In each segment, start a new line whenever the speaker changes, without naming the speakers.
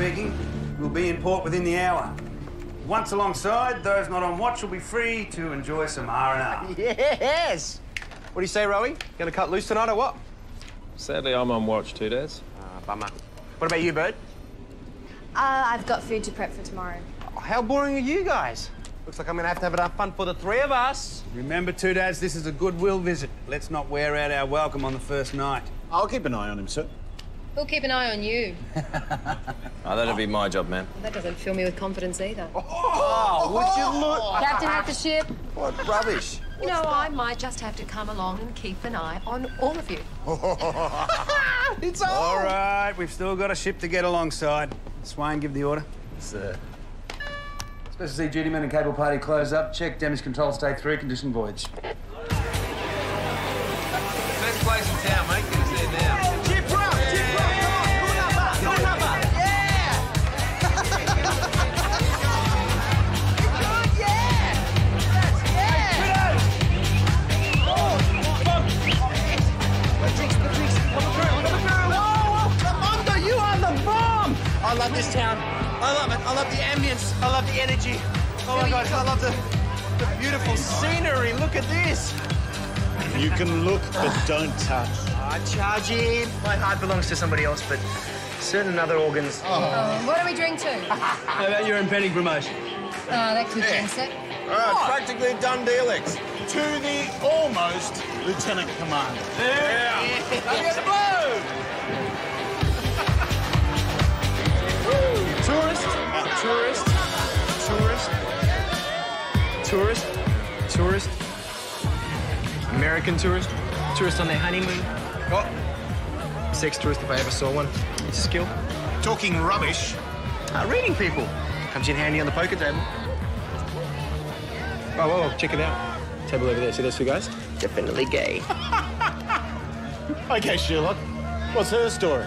speaking. We'll be in port within the hour. Once alongside, those not on watch will be free to enjoy some R&R.
Yes! What do you say, Rowie? Gonna cut loose tonight or what?
Sadly, I'm on watch too, Daz.
Ah, bummer. What about you, Bird?
Uh, I've got food to prep for tomorrow.
Oh, how boring are you guys? Looks like I'm gonna have to have enough fun for the three of us.
Remember, two dads, this is a goodwill visit. Let's not wear out our welcome on the first night.
I'll keep an eye on him, sir.
We'll keep an eye on you.
Oh, that'll be my job, man.
That doesn't fill me with confidence either.
Oh, would you look?
Oh, Captain of the ship,
What rubbish.
you know, I might just have to come along and keep an eye on all of you.
It's
All right, we've still got a ship to get alongside. Swain, give the order.
Sir.
Special sea duty men and cable party close up. Check damage control state three, condition voyage.
Best place in town, mate.
Can look, but don't touch.
I charge him. My heart belongs to somebody else, but certain other organs.
What do we drink to? oh,
How about your impending promotion?
that could jinx it.
All right, practically a done deal, X. To the almost lieutenant commander.
Tourist, tourist, tourist, tourist, tourist, American tourist, tourist on their honeymoon. Oh, sex tourist if I ever saw one. It's a skill.
Talking rubbish.
Uh, reading people comes in handy on the poker table. Oh, whoa, whoa, check it out. Table over there. See those two guys? Definitely gay.
Okay, Sherlock. What's her story?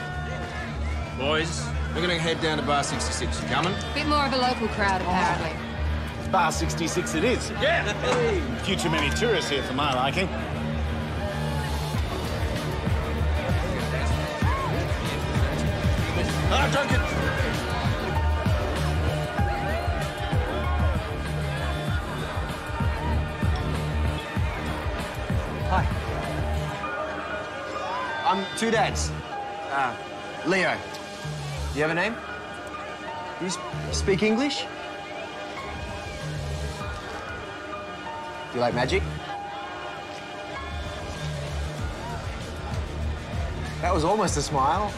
Boys, we're gonna head down to Bar 66. You coming?
Bit more of a local crowd, apparently.
Bar 66 it is.
Yeah.
Few too many tourists here for my liking.
Ah, drunk it.
Hi. I'm two dads. Uh, Leo. Do you have a name? Do you sp- speak English? Do you like magic? That was almost a smile.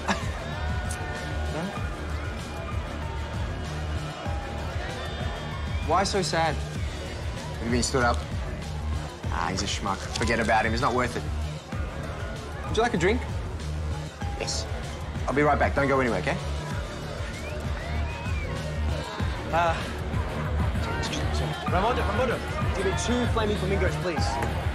Why so sad? Have you been stood up? Ah, he's a schmuck. Forget about him. He's not worth it. Would you like a drink? Yes. I'll be right back. Don't go anywhere, okay? Uh, Ramondo, Ramondo, give me two flaming flamingos, please.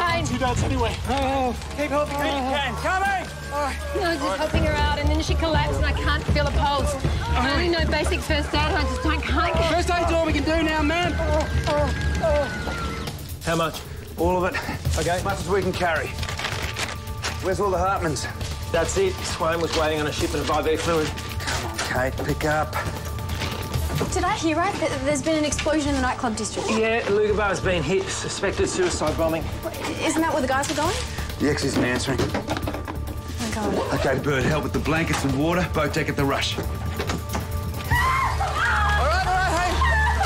Swain.
Two dots anyway. Uh, keep helping me. You can. Coming!
No, just helping her out, and then she collapsed, and I can't feel a pulse. I only know basic first aid. I just don't can't get.
First aid's all we can do now, man.
Uh, uh, How much?
All of it. Okay. As much as we can carry. Where's all the Hartmann's?
That's it. Swain was waiting on a ship shipment of IV fluid.
Come on, Kate. Pick up.
Did I hear right? that There's been an explosion in the nightclub district.
Yeah, Lugabar's been hit. Suspected suicide bombing.
Isn't that where the guys were going?
The X isn't answering.
Oh my god.
Okay, Bird, help with the blankets and water. Boat deck at the rush. All right, all right, hey.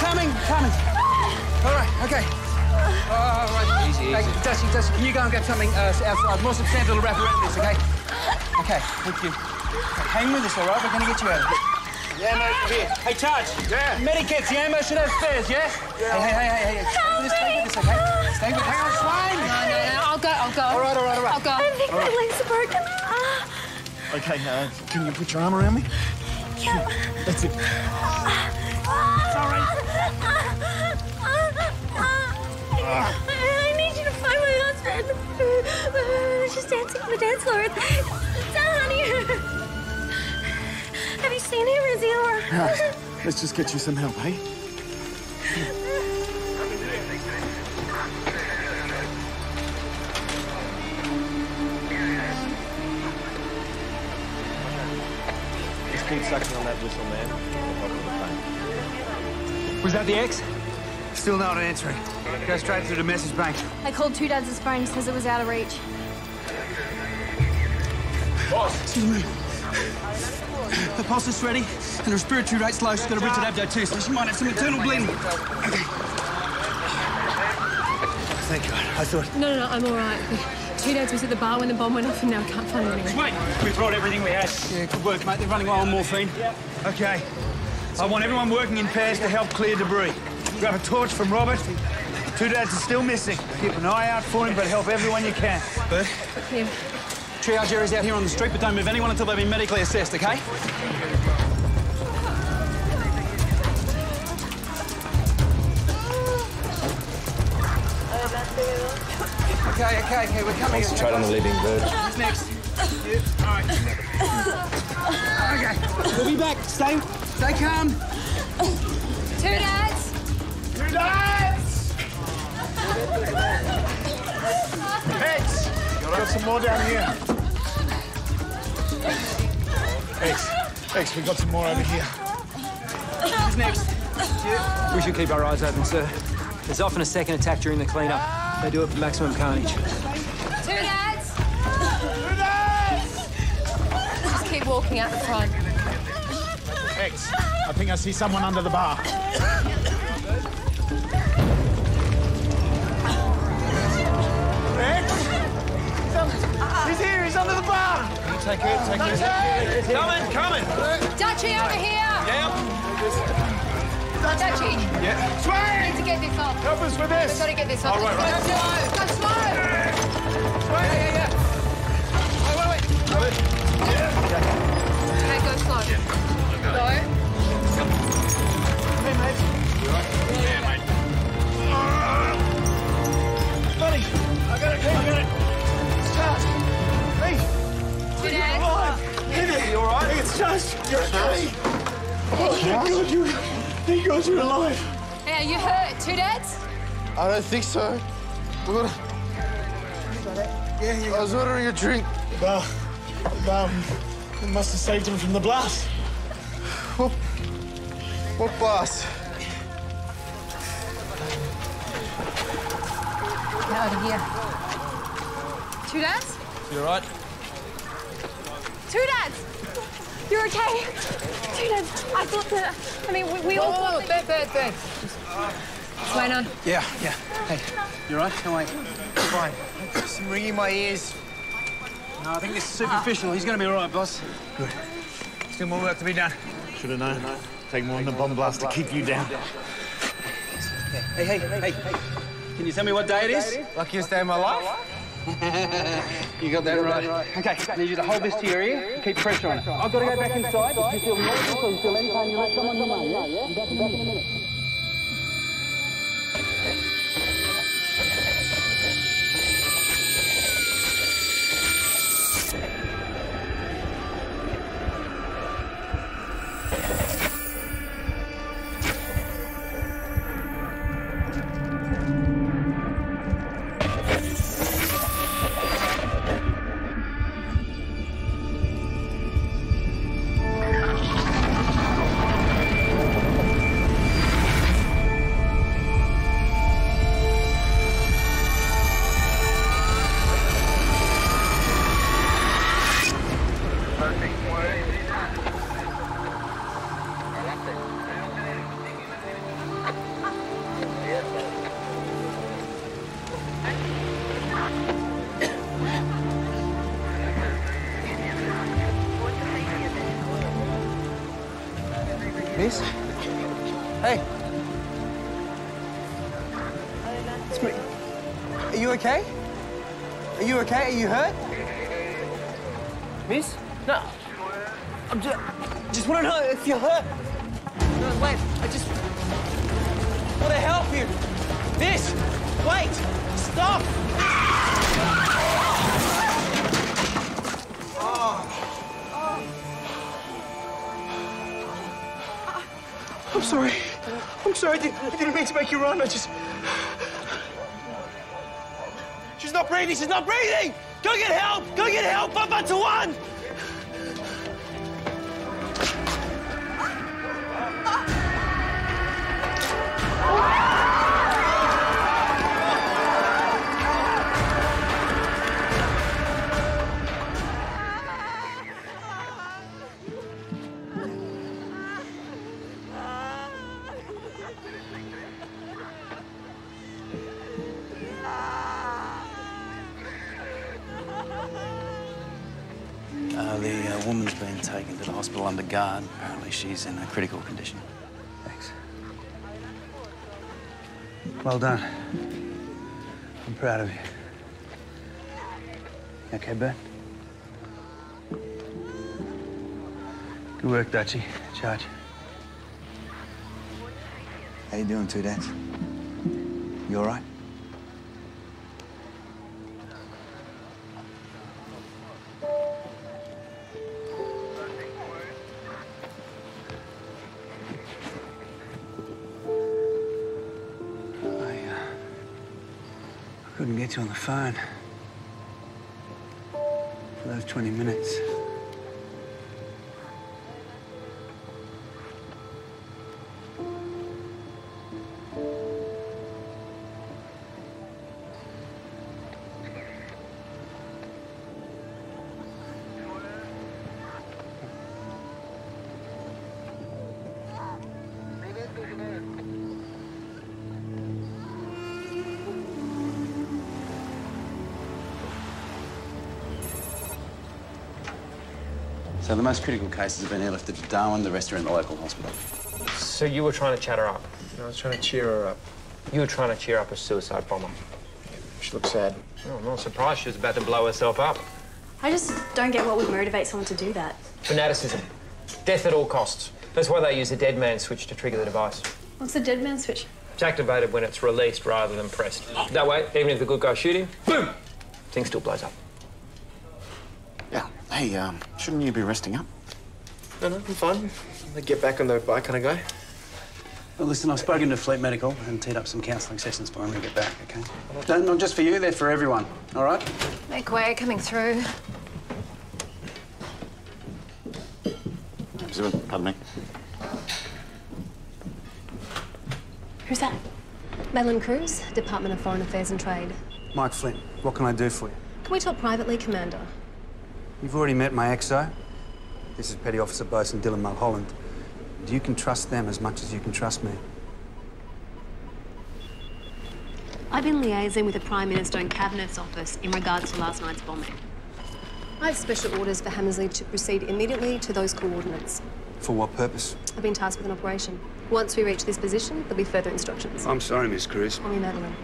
Coming, coming. All right, okay. All right. Easy, easy. Hey, Dusty, Dusty, can you go and get something uh, outside? More substantial to wrap around this, okay? Okay, thank you. Hang with us, all right? We're going to get you out of here. Yeah, mate, here. Hey, Charge. Yeah. Medikits, the ammo should have spares, yeah? yeah. Hey, hey, hey, hey, hey. Stay with us, stay with us, okay? Stay with Hang on, Swain.
No, no, no. I'll go. I'll go.
All right, all right, all right.
I'll go.
I think my legs are broken. Ah,
Okay, uh, can you put your arm around me?
yeah.
That's it. Sorry.
I need you to find my husband. She's dancing on the dance floor. Tell honey. Have you seen him? Is he all right?
Let's just get you some help, hey?
Just keep sucking on that whistle, man. Was that the X?
Still not answering. Go straight through the message bank.
I called two dads' phone. Says it was out of reach.
The pulse is ready, and the respiratory rate's low. She's got a rigid abdo too, so she might have some internal bleeding. Okay. Thank God. I thought.
No, no, no. I'm all right. Two dads was at the bar when the bomb went off, and now I can't find him anywhere.
Wait, we brought everything we had. Yeah, good work, mate. They're running low on morphine. Yeah. Okay. I want everyone working in pairs to help clear debris. Grab a torch from Robert. Two dads are still missing. Keep an eye out for him, but help everyone you can. Bert,
Yeah.
Triage area's out here on the street, but don't move anyone until they've been medically assessed, okay? Okay, okay, okay, we're coming.
Concentrate on the leading bird.
Who's next? You. All right. Okay, we'll be back. Stay, stay calm.
Two dads.
Two dads! X! Got some more down here. X, X, we got some more over here.
Who's next?
We should keep our eyes open, sir. There's often a second attack during the cleanup. They do it for maximum carnage.
Two dads.
Two dads!
Just keep walking out the front.
X, I think I see someone under the bar. X! He's here, he's under the bar!
Take it, take it. Coming, coming.
Dutchy over here.
Yeah.
Dutchy.
Yeah.
We
Swain!
need to get this off.
Help us with this.
We've got to get this off.
All right, right.
Go slow. Go slow.
Yeah, yeah, yeah. Wait, wait, wait. Yeah.
Okay, go slow. Go.
Hey, mate. Yeah, mate. Buddy, I got it, I got it. You all right? It's charged. You're okay. Oh, thank God you, thank God you're alive.
Hey, are you hurt? Two dads?
I don't think so. We gotta...
Yeah, you
I was ordering a drink.
Well, um, it must have saved him from the blast.
What, what blast?
Get over here. Two dads?
You all right?
Two dads. You're okay. Two dads. I thought that. I mean, we, we all thought that.
bed, bed, bed. What's going on?
Yeah, yeah. Hey, you all right? Come on.
Fine. Some ringing in my ears.
No, I think this is superficial. He's going to be all right, boss. Good. Still more work to be done.
Should have known. Take more than a bomb blast to keep you down.
Hey, hey, hey, hey. Can you tell me what day it is?
Luckiest day of my life.
You got that right. Okay, I need you to hold this to your ear. Keep pressure on it. I've got to go back inside. If you feel nervous or you feel any pain, you let someone know, yeah? Yeah? I'm back, I'm back in a minute.
Breathing. Breathing. Go get help. Go get help. One one to one.
Taken to the hospital under guard. Apparently, she's in a critical condition.
Thanks. Well done. I'm proud of you. Okay, Bert? Good work, Dutchy. Charge. How you doing, Two Dads? You all right? Phone for those 20 minutes.
So the most critical cases have been airlifted to Darwin. The rest are in the local hospital.
So you were trying to chat her up?
I was trying to cheer her up.
You were trying to cheer up a suicide bomber?
She looks sad.
Oh, I'm not surprised she was about to blow herself up.
I just don't get what would motivate someone to do that.
Fanaticism. Death at all costs. That's why they use a dead man switch to trigger the device.
What's the dead man switch?
It's activated when it's released rather than pressed. That way, even if the good guys shoot him, boom, thing still blows up.
Yeah. Hey, um, shouldn't you be resting up?
No, no, I'm fine. I get back on the bike kind of guy.
Well, listen, I've spoken to Fleet Medical and teed up some counselling sessions for him when we get back, okay? No, not just for you, they're for everyone, all right?
Make way, coming through.
Pardon me.
Who's that?
Madeline Cruz, Department of Foreign Affairs and Trade.
Mike Flynn, what can I do for you?
Can we talk privately, Commander?
You've already met my XO. This is Petty Officer Bosun Dylan Mulholland. And you can trust them as much as you can trust me.
I've been liaising with the Prime Minister and Cabinet's office in regards to last night's bombing. I have special orders for Hammersley to proceed immediately to those coordinates.
For what purpose?
I've been tasked with an operation. Once we reach this position, there'll be further instructions.
I'm sorry, Miss Cruz.
Call me Madeline.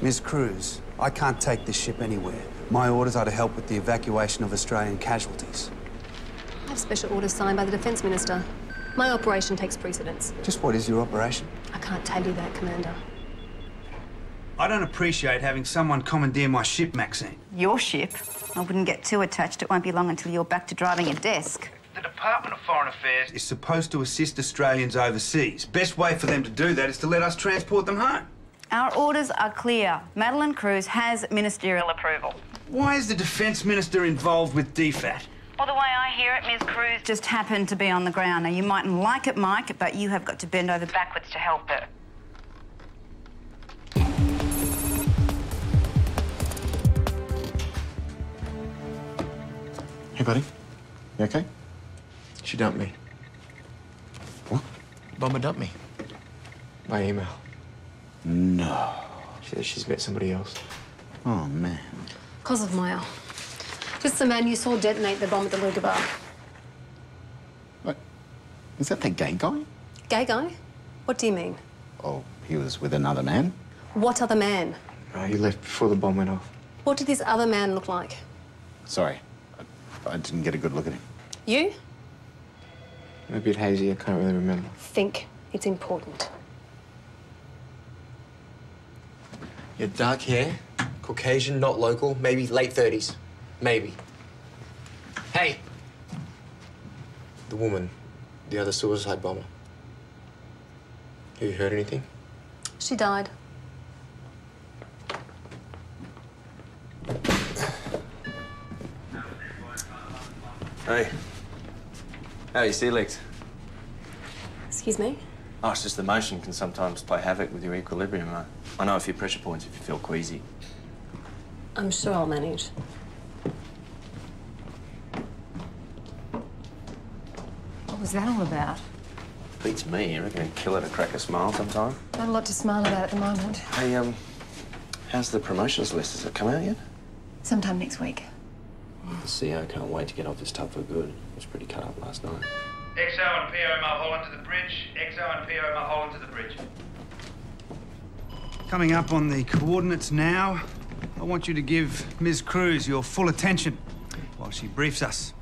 Miss Cruz, I can't take this ship anywhere. My orders are to help with the evacuation of Australian casualties.
I have special orders signed by the Defence Minister. My operation takes precedence.
Just what is your operation?
I can't tell you that, Commander.
I don't appreciate having someone commandeer my ship, Maxine.
Your ship? I wouldn't get too attached. It won't be long until you're back to driving a desk.
The Department of Foreign Affairs is supposed to assist Australians overseas. Best way for them to do that is to let us transport them home.
Our orders are clear. Madeline Cruz has ministerial approval.
Why is the Defence Minister involved with DFAT?
Well, the way I hear it, Ms. Cruz just happened to be on the ground. Now, you mightn't like it, Mike, but you have got to bend over backwards to help her.
Hey, buddy. You okay?
She dumped me.
What?
Bomber dumped me. By email.
No.
She says she's met somebody else.
Oh, man.
Cause of Maya. Just the man you saw detonate the bomb at the Luga Bar.
Is that the gay guy?
Gay guy? What do you mean?
Oh, he was with another man?
What other man?
Uh, he left before the bomb went off.
What did this other man look like?
Sorry. I, I didn't get a good look at him.
You?
I'm a bit hazy. I can't really remember.
Think it's important.
Yeah, dark hair, Caucasian, not local, maybe late 30s. Maybe. Hey! The woman, the other suicide bomber. Have you heard anything?
She died.
Hey. How are your sea?
Excuse me?
Oh, it's just the motion can sometimes play havoc with your equilibrium. I, I know a few pressure points if you feel queasy.
I'm sure I'll manage.
What was that all about?
Beats me. You reckon I'd kill her to crack a smile sometime?
Not a lot to smile about at the moment.
Hey, um, how's the promotions list? Has it come out yet?
Sometime next week.
The CEO can't wait to get off this tub for good. He was pretty cut up last night.
XO and PO Mulholland to the bridge. XO and PO Mulholland to the bridge.
Coming up on the coordinates now, I want you to give Ms. Cruz your full attention while she briefs us.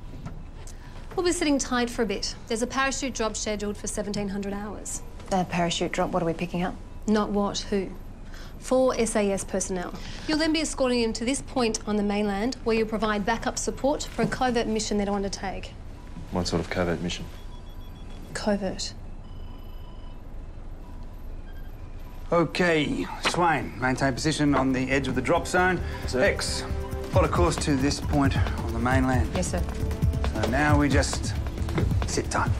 We'll be sitting tight for a bit. There's a parachute drop scheduled for 1700 hours.
That parachute drop, what are we picking up?
Not what, who. Four SAS personnel. You'll then be escorting him to this point on the mainland where you'll provide backup support for a covert mission they're to undertake.
What sort of covert mission?
Covert.
Okay, Swain, maintain position on the edge of the drop zone. Sir. X, plot a course to this point on the mainland.
Yes, sir.
So now we just sit tight.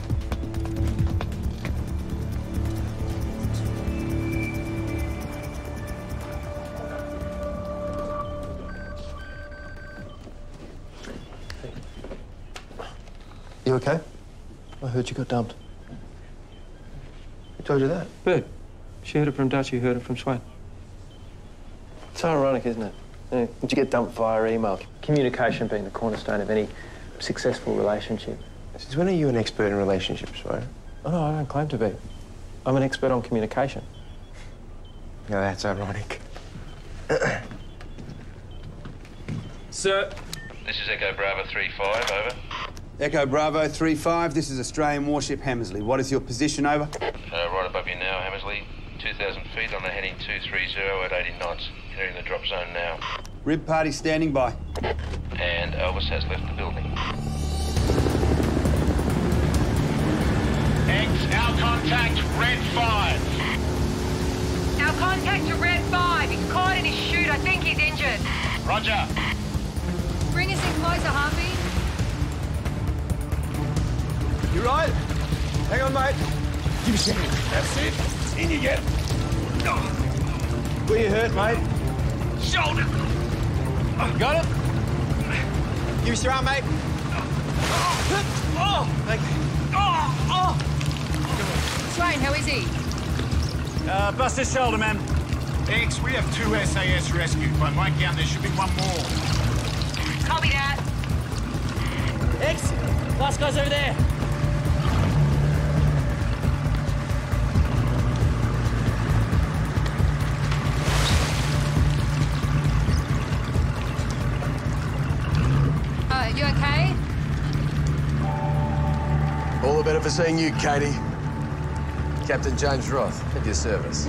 You okay? I heard you got dumped. Who told you that?
Bird. She heard it from Dutch, you heard it from Swain.
It's ironic, isn't it? Yeah. Did you get dumped via email?
Communication being the cornerstone of any successful relationship.
Since when are you an expert in relationships, right?
Oh, no, I don't claim to be. I'm an expert on communication.
Yeah, that's ironic.
Sir.
This is Echo Bravo 3-5, over.
Echo Bravo 3-5, this is Australian warship Hammersley. What is your position, over?
Uh, right above you now, Hammersley. 2,000 feet on the heading 230 at 80 knots. Entering the drop zone now.
Rib party standing by.
And Elvis has left the building.
X, our contact, Red 5.
Our contact to Red 5. He's caught in his chute. I think he's injured.
Roger.
Bring us in closer, Harvey.
You right? Hang on, mate. Give me a second. That's it. In you get. Where you hurt, mate?
Shoulder.
Got it? Give us your arm, mate.
Oh,
thank you.
Oh, oh.
Swain, how is he?
Uh, bust his shoulder, man.
X, we have two SAS rescued. By my count, there should be one more.
Copy that.
X, last guy's over there.
All the better for seeing you, Katie. Captain James Roth, at your service.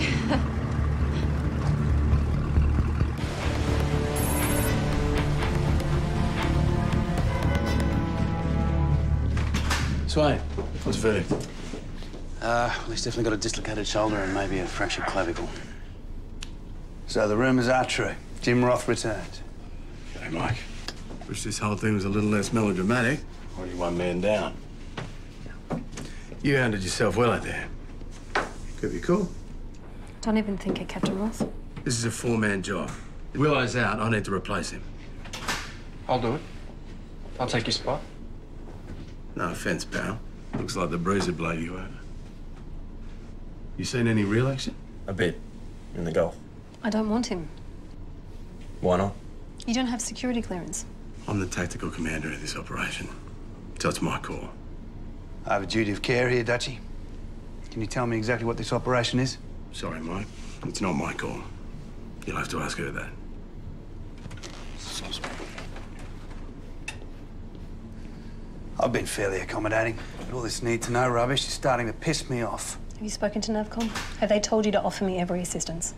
Swain, what's the verdict?
Uh, well, he's definitely got a dislocated shoulder and maybe a fractured clavicle. So the rumours are true. Jim Roth returned.
G'day, Mike. Wish this whole thing was a little less melodramatic. Only one man down. You handled yourself well out there. Could be cool.
Don't even think it, Captain Roth.
This is a four-man job. Willow's out. I need to replace him.
I'll do it. I'll take your spot.
No offense, pal. Looks like the bruiser blade you over. You seen any real action?
A bit. In the Gulf.
I don't want him.
Why not?
You don't have security clearance.
I'm the tactical commander of this operation, so it's my call.
I have a duty of care here, Dutchy. Can you tell me exactly what this operation is?
Sorry, Mike. It's not my call. You'll have to ask her that.
I've been fairly accommodating, but all this need to know rubbish is starting to piss me off.
Have you spoken to NAVCOM? Have they told you to offer me every assistance?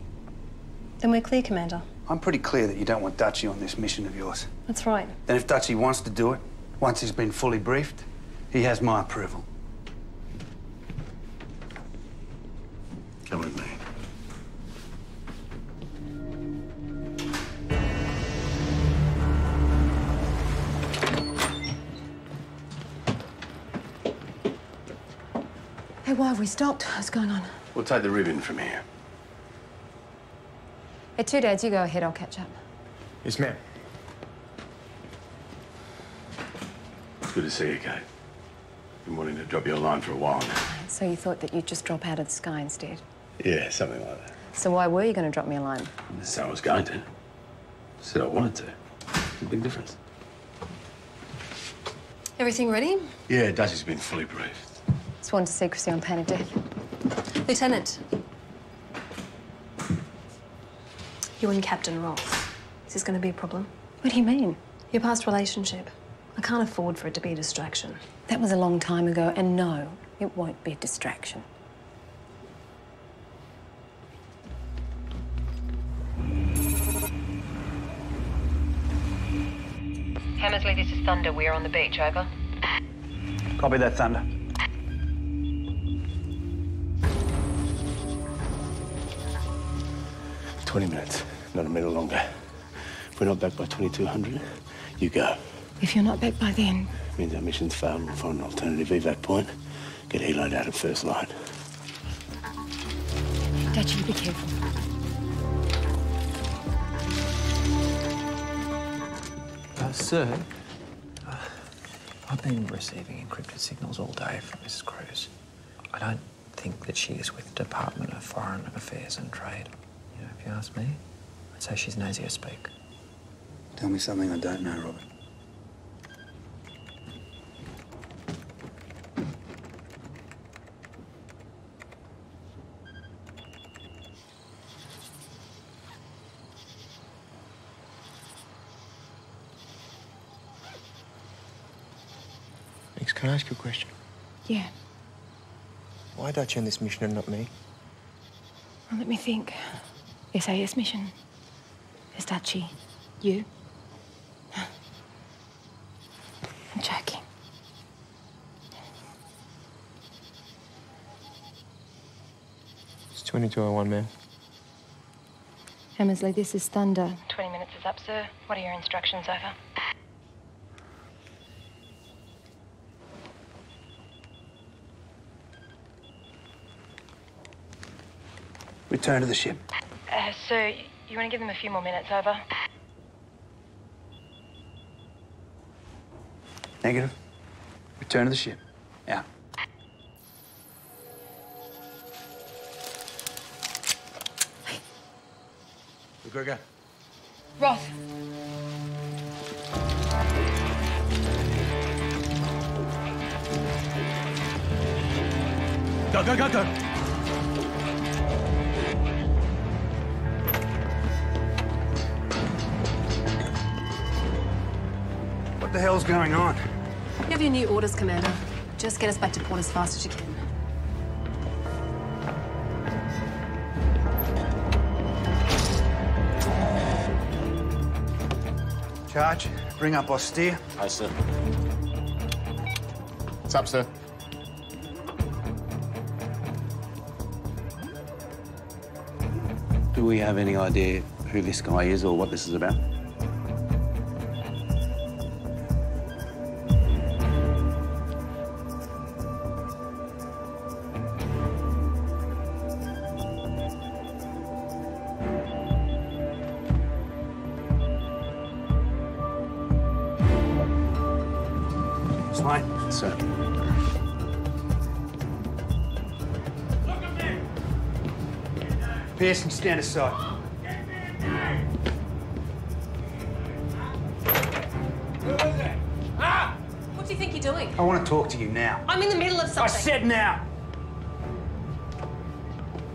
Then we're clear, Commander.
I'm pretty clear that you don't want Dutchy on this mission of yours.
That's right.
Then if Dutchy wants to do it, once he's been fully briefed, he has my approval.
Come with me.
Hey, why have we stopped? What's going on?
We'll take the ribbon from here.
Hey, two dads, you go ahead. I'll catch up.
Yes, ma'am. Good to see you, Kate. Been wanting to drop you a line for a while now.
So you thought that you'd just drop out of the sky instead?
Yeah, something like that.
So why were you going to drop me a line?
So I was going to. Said I wanted to. It's a big difference.
Everything ready?
Yeah, Dutchy's been fully briefed.
Sworn to secrecy on pain of death.
Lieutenant. You and Captain Roth. Is this going to be a problem?
What do you mean?
Your past relationship. I can't afford for it to be a distraction.
That was a long time ago, and no, it won't be a distraction.
Hammersley, this is Thunder. We're on the beach. Over.
Copy that, Thunder.
Twenty minutes, not a minute longer. If we're not back by 2200, you go.
If you're not back by then,
Means our mission's failed. We'll find an alternative evac point. Get heloed out at first line.
Dutch, you be careful.
Uh, sir, uh, I've been receiving encrypted signals all day from Mrs. Cruz. I don't think that she is with the Department of Foreign Affairs and Trade. You know, if you ask me, I'd say she's an as speak.
Tell me something I don't know, Robert.
I ask you a question?
Yeah.
Why Dutch on this mission and not me?
Well, let me think. SAS mission. There's Dutchy. You. And Jackie.
It's 2201, ma'am.
Hammersley, this is Thunder.
20 minutes is up, sir. What are your instructions? Over.
Return to the ship.
Uh, sir, you want to give them a few more minutes, over?
Negative. Return to the ship. Yeah.
McGregor.
Roth.
Go, go, go, go!
What the hell's going on?
You have your new orders, Commander. Just get us back to port as fast as you can.
Charge. Bring up austere.
Aye, sir. What's up, sir?
Do we have any idea who this guy is or what this is about? Stand aside.
What do you think you're doing?
I want to talk to you now.
I'm in the middle of something.
I said now.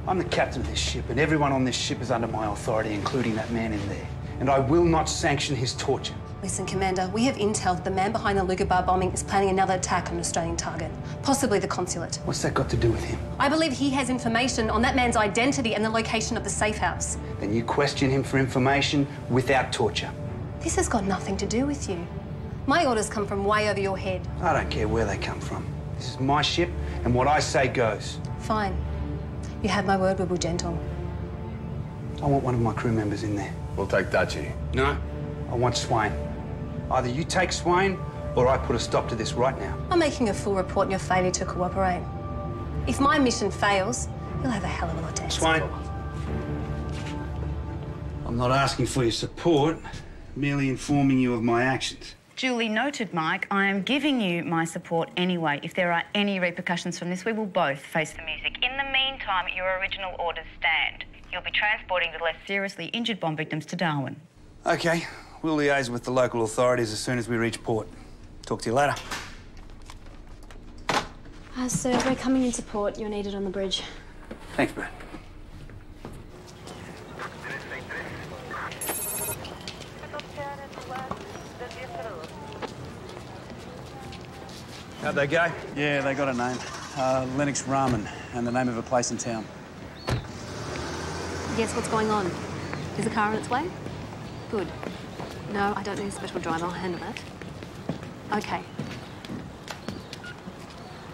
I'm the captain of this ship, and everyone on this ship is under my authority, including that man in there. And I will not sanction his torture.
Listen, Commander, we have intel that the man behind the Lugabar bombing is planning another attack on an Australian target, possibly the consulate.
What's that got to do with him?
I believe he has information on that man's identity and the location of the safe house.
Then you question him for information without torture.
This has got nothing to do with you. My orders come from way over your head.
I don't care where they come from. This is my ship, and what I say goes.
Fine. You have my word, we'll be gentle.
I want one of my crew members in there.
We'll take Dutchy.
No, I want Swain. Either you take Swain, or I put a stop to this right now.
I'm making a full report on your failure to cooperate. If my mission fails, you'll have a hell of a lot to answer
Swain. I'm not asking for your support, merely informing you of my actions.
Duly noted, Mike. I am giving you my support anyway. If there are any repercussions from this, we will both face the music. In the meantime, your original orders stand. You'll be transporting the less seriously injured bomb victims to Darwin.
Okay, we'll liaise with the local authorities as soon as we reach port. Talk to you later.
Uh, sir, we're coming in support. You're needed on the bridge.
Thanks, Brad.
How'd they go? Yeah, they got a name. Uh, Lennox Raman, and the name of a place in town.
Guess what's going on? Is the car on its way? Good. No, I don't need a special driver. I'll handle that. Okay.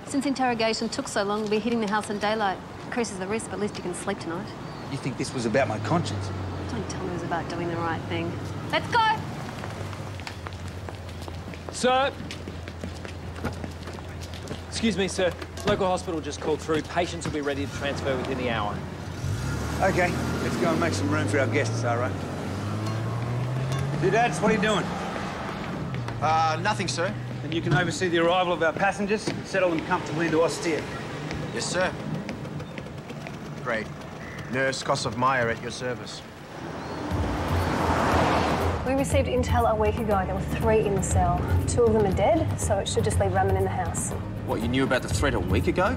Since interrogation took so long, we'll be hitting the house in daylight. Increases the risk, but at least you can sleep tonight.
You think this was about my conscience?
Don't tell me it was about doing the right thing. Let's go!
Sir! Excuse me, sir. Local hospital just called through. Patients will be ready to transfer within the hour.
Okay, let's go and make some room for our guests, all right? Two Dads, what are you doing?
Uh, nothing, sir.
And you can oversee the arrival of our passengers, settle them comfortably into Austere.
Yes, sir. Great. Nurse Kosov Meyer at your service.
We received intel a week ago. There were three in the cell. Two of them are dead, so it should just leave Raman in the house.
What, you knew about the threat a week ago?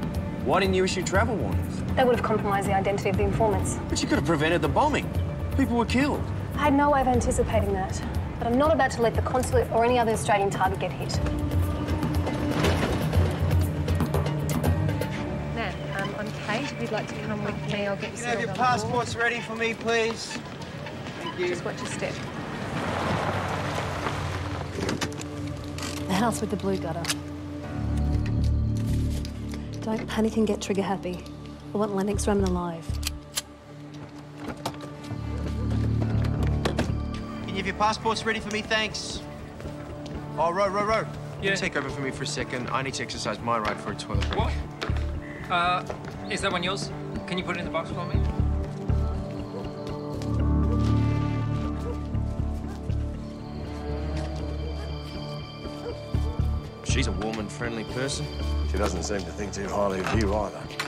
Why didn't you issue travel warnings?
That would have compromised the identity of the informants.
But you could have prevented the bombing. People were killed.
I had no way of anticipating that. But I'm not about to let the consulate or any other Australian target get hit.
Matt, um, I'm Kate. If you'd like to come with me, I'll get you
Can have your
on board.
passports ready for me, please? Thank you.
Just watch your step.
The house with the blue gutter. Don't panic and get trigger happy. I want Lennox Raman alive.
Your passports ready for me? Thanks. Oh, row, row, row.
Yeah.
You take over for me for a second. I need to exercise my right for a toilet break.
What? Uh, is that one yours? Can you put it in the box for me?
She's a warm and friendly person.
She doesn't seem to think too highly of you either.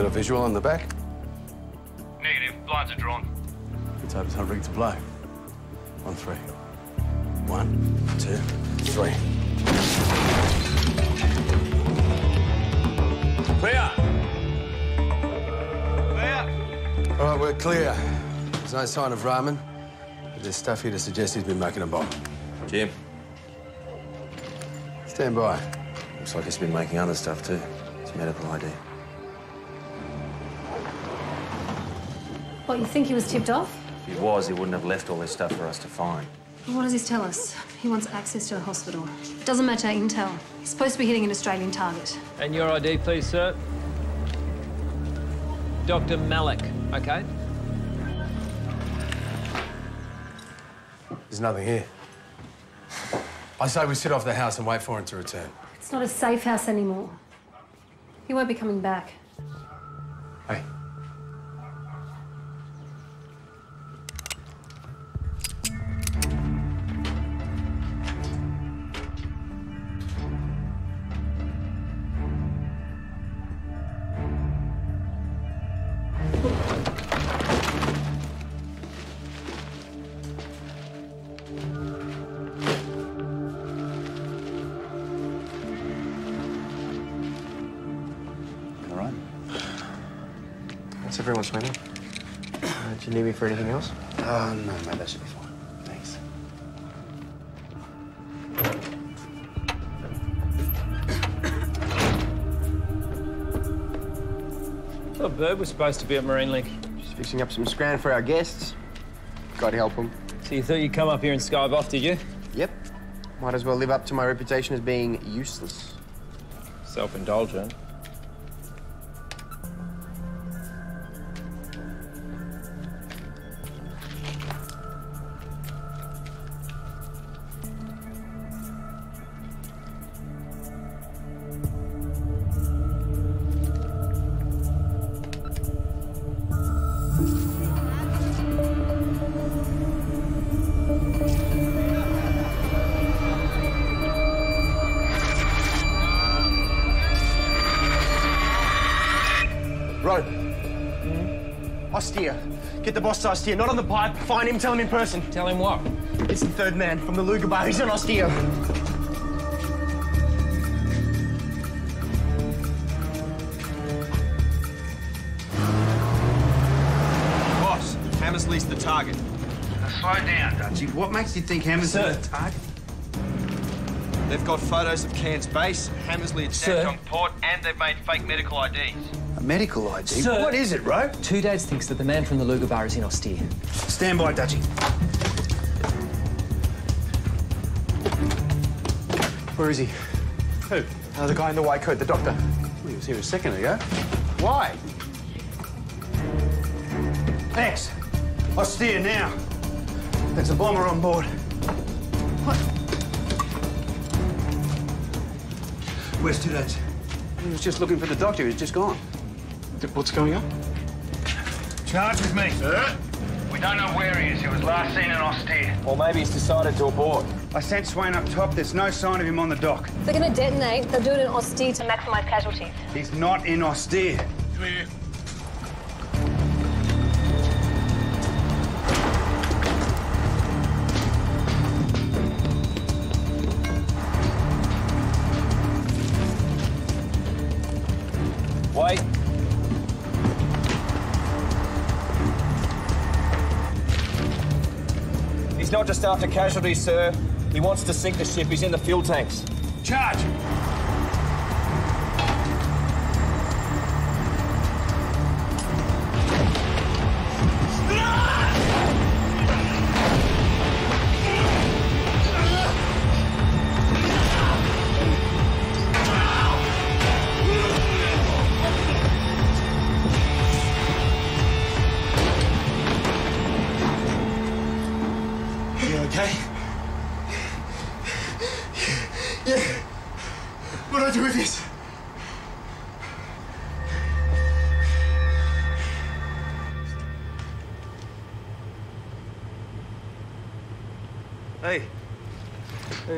Got a visual on the back?
Negative. Blinds are drawn.
Let's hope it's not rigged to blow. On three.
One, two, three. Clear! Clear! All right, we're clear. There's no sign of Raman, but there's stuff here to suggest he's been making a bomb.
Jim.
Stand by.
Looks like he's been making other stuff too. It's a medical ID.
What, you think he was tipped off?
If he was, he wouldn't have left all this stuff for us to find.
What does this tell us? He wants access to the hospital. Doesn't match our intel. He's supposed to be hitting an Australian target.
And your ID, please, sir. Dr. Malik, okay?
There's nothing here. I say we sit off the house and wait for him to return.
It's not a safe house anymore. He won't be coming back.
Hey.
You need me for anything else?
Oh, no, mate, that should be fine. Thanks.
I thought Bird was supposed to be at Marine Link.
Just fixing up some scran for our guests. God help them.
So you thought you'd come up here and skive off, did you?
Yep. Might as well live up to my reputation as being useless.
Self-indulgent.
Austere. Get the boss to Austere, not on the pipe. Find him, tell him in person.
Tell him what?
It's the third man from the Luger bar. He's on Austere.
Boss, Hammersley's the target.
Slow down, Dutchy. What makes you think Hammer's
Sir.
the target?
They've got photos of Cairns base, Hammersley at
Sir.
Samsung Port, and they've made fake medical IDs.
A medical ID?
Sir.
What is it, Ro?
Two Dads thinks that the man from the Luger bar is in Austere.
Stand by, Dutchy.
Where is he?
Who?
Uh, the guy in the white coat, the doctor.
Well, he was here a second ago.
Why?
X. Austere now. There's a bomber on board.
What?
Where's Two Dads? He was just looking for the doctor. He's just gone.
What's going on?
Charge with me. Sir? We don't know where he is. He was last seen in Austere. Or maybe he's decided to abort.
I sent Swain up top. There's no sign of him on the dock.
If they're going to detonate, they'll do it in Austere to maximise casualties.
He's not in Austere.
Clear.
Wait.
After casualties, sir. He wants to sink the ship. He's in the fuel tanks.
Charge!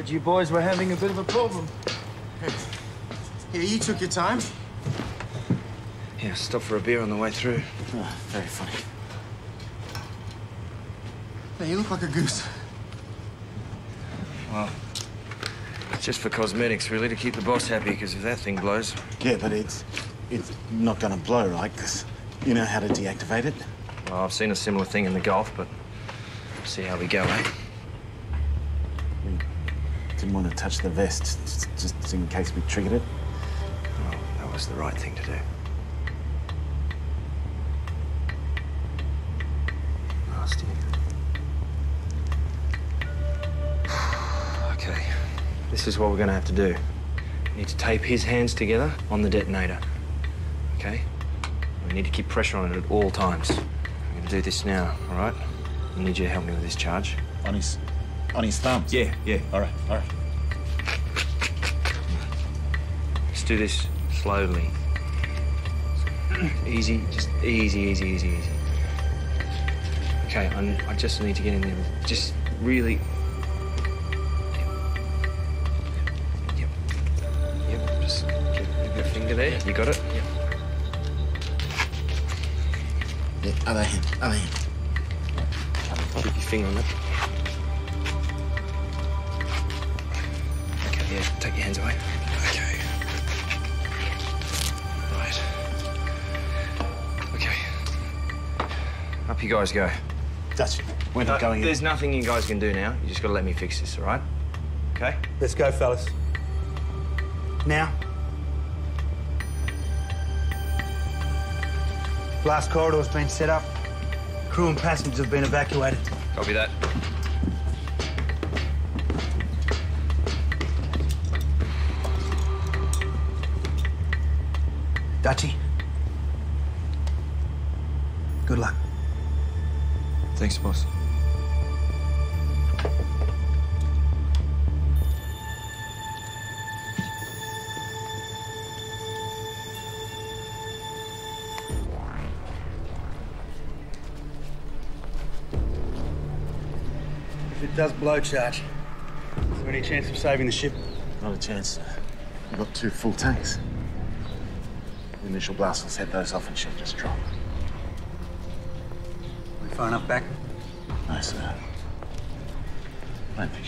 Heard you boys were having a bit of a problem.
Yeah, you took your time.
Yeah, stop for a beer on the way through.
Oh, very funny. Hey, you look like a goose.
Well, it's just for cosmetics, really, to keep the boss happy, because if that thing blows...
Yeah, but it's it's not gonna blow, right? Because you know how to deactivate it.
Well, I've seen a similar thing in the Gulf, but see how we go, eh?
Didn't want to touch the vest, just, just in case we triggered it.
Well, that was the right thing to do. Nasty. Okay, this is what we're gonna have to do. We need to tape his hands together on the detonator. Okay? We need to keep pressure on it at all times. I'm gonna do this now, all right? I need you to help me with this charge.
On his, on his thumbs.
Yeah, yeah.
All right, all right.
Let's do this slowly. Easy, just easy, easy, easy, easy. Okay, I'm, I just need to get in there. Just really. Yep. Yep. Just get with your finger there. You got it. Yep.
Yeah, other hand, other hand.
Keep your finger on it. Okay, yeah, take your hands away. Up you guys go.
That's it. We're not
No,
going in.
There's nothing you guys can do now. You just gotta let me fix this, all right? Okay?
Let's go, fellas. Now. Blast corridor's been set up. Crew and passengers have been evacuated.
Copy that.
Dutchy. Good luck.
Thanks, boss.
If it does blow charge, is there any chance of saving the ship?
Not a chance. We've got two full tanks. The initial blast will set those off and she'll just drop.
We far enough back?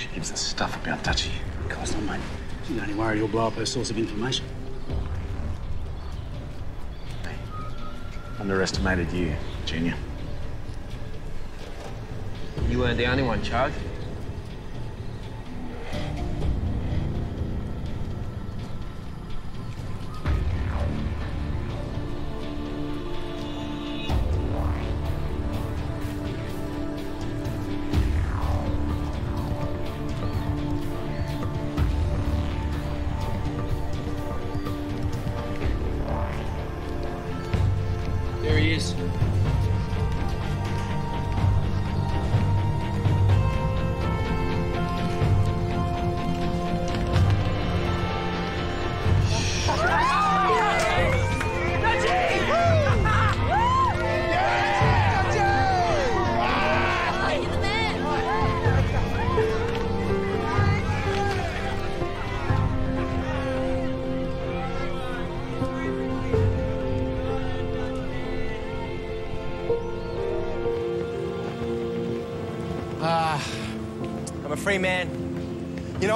She gives a stuff about Dutchy.
Of course not, mate. She's only worried you'll blow up her source of information.
Underestimated you, Junior.
You weren't the only one charged.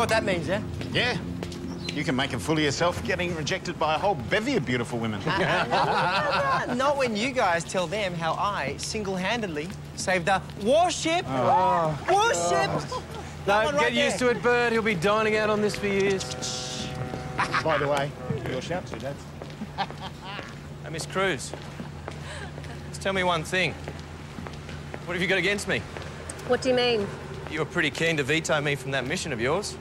What that means, yeah?
Yeah. You can make a fool of yourself getting rejected by a whole bevy of beautiful women.
Not when you guys tell them how I single-handedly saved a warship. Oh. Warship! Oh.
No, get used to it, Bird. He'll be dining out on this for years.
By the way, your shout to, Dad.
Hey, Miss Cruz. Just tell me one thing. What have you got against me?
What do you mean?
You were pretty keen to veto me from that mission of yours.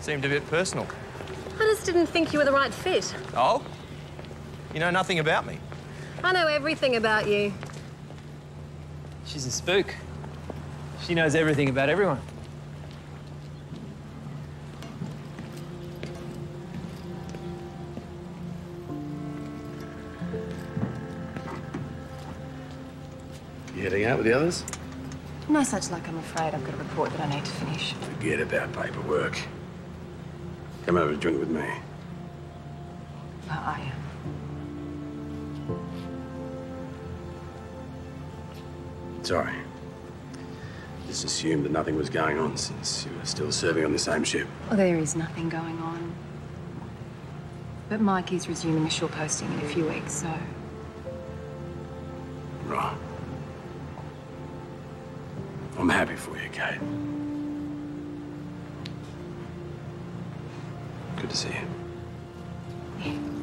Seemed a bit personal.
I just didn't think you were the right fit.
Oh? You know nothing about me.
I know everything about you.
She's a spook. She knows everything about everyone.
You heading out with the others?
No such luck, I'm afraid. I've got a report that I need to finish.
Forget about paperwork. Come over and drink with me.
Uh, How are you?
Sorry. Just assumed that nothing was going on since you were still serving on the same ship.
Well, there is nothing going on. But Mike is resuming a shore posting in a few weeks, so.
Right. I'm happy for you, Kate. Good to see you.